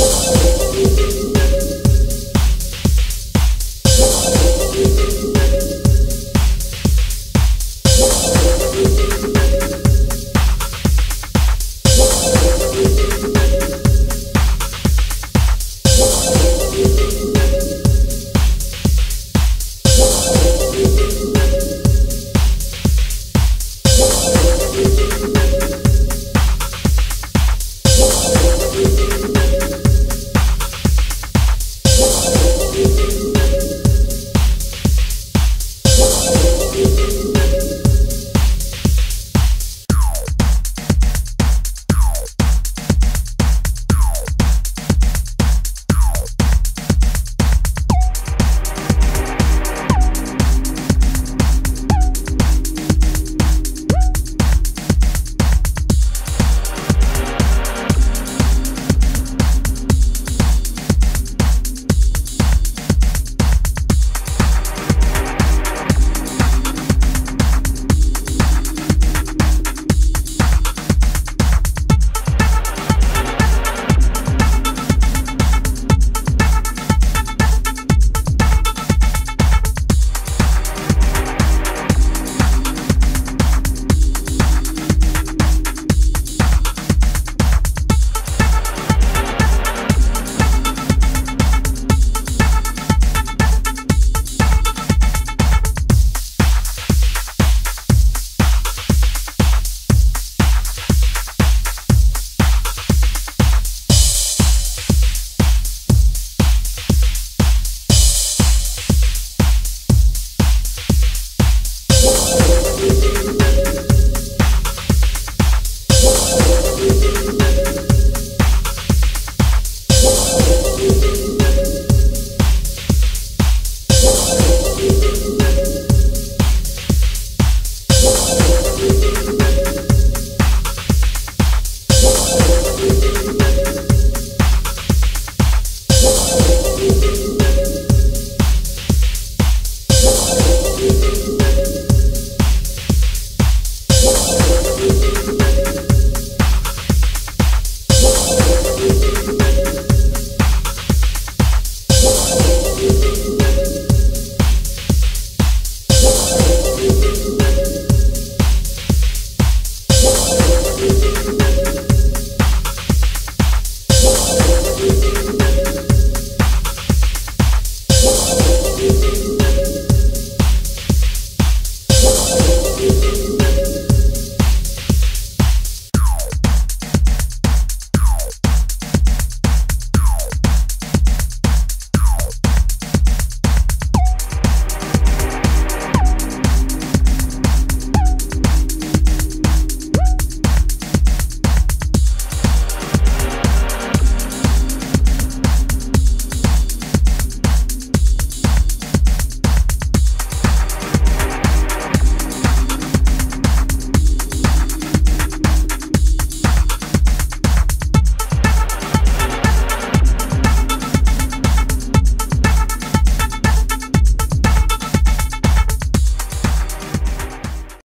you Música